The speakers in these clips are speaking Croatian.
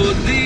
good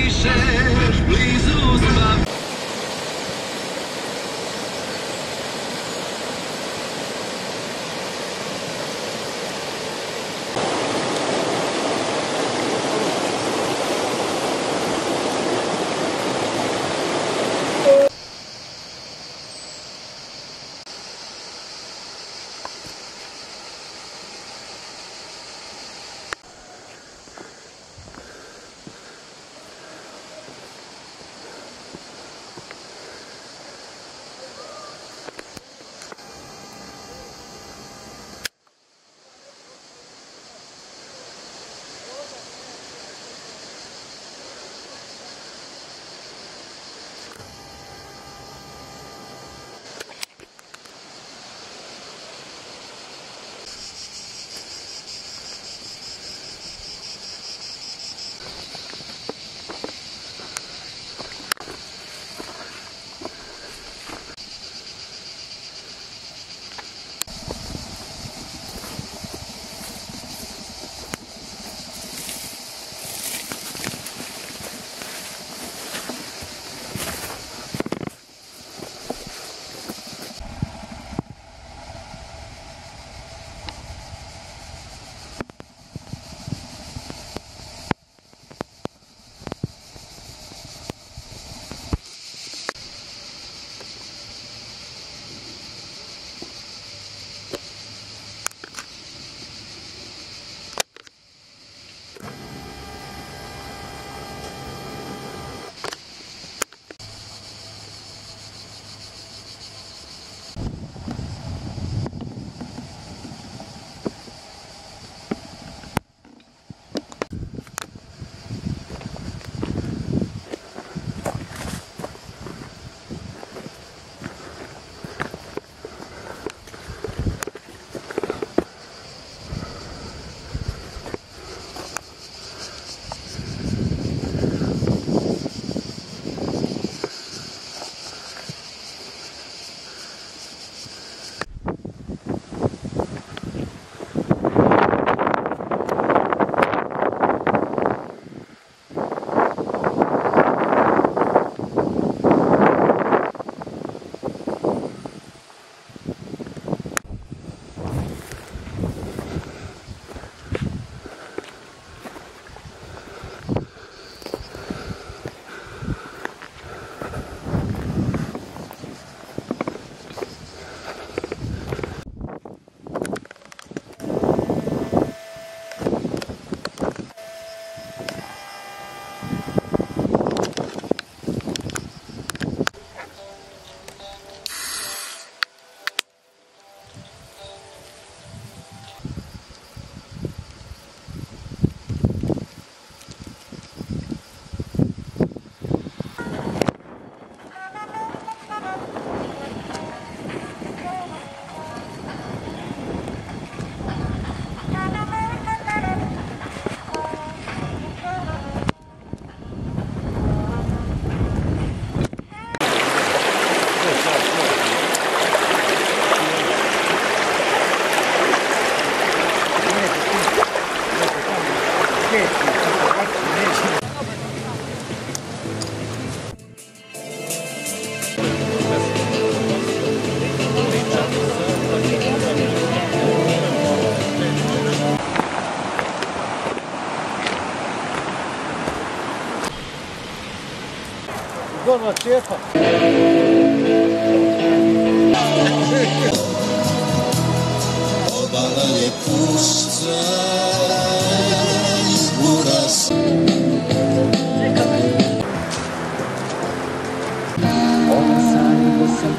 Gorna Čefa. Obala je pušta.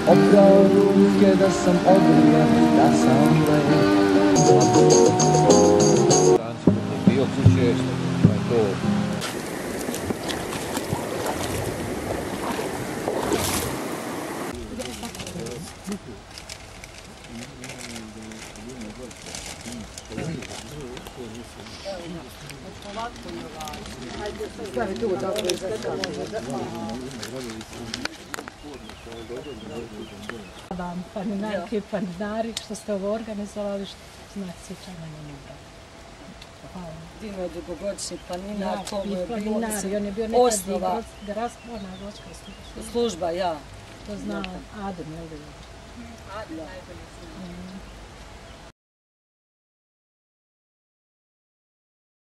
Although you get us some olmuyor that sound like Bir yoksun şey işte. Doğru. Thank you. Vam planinarke i planinari što ste ovo organizovali, što znak sjećanja na njega. Hvala. Dino dugogodišnji planinar, Ja, to mu i je bilo planinari, on je bio nekad osnova, graspravna gočka služba. služba, ja. To zna Adem, jel da je?